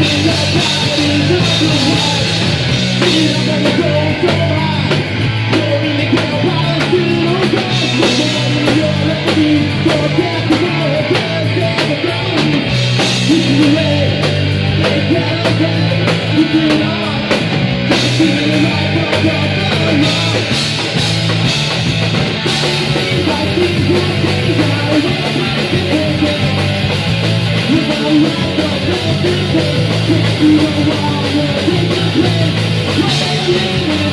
Beat up on the Take the wall, take the place,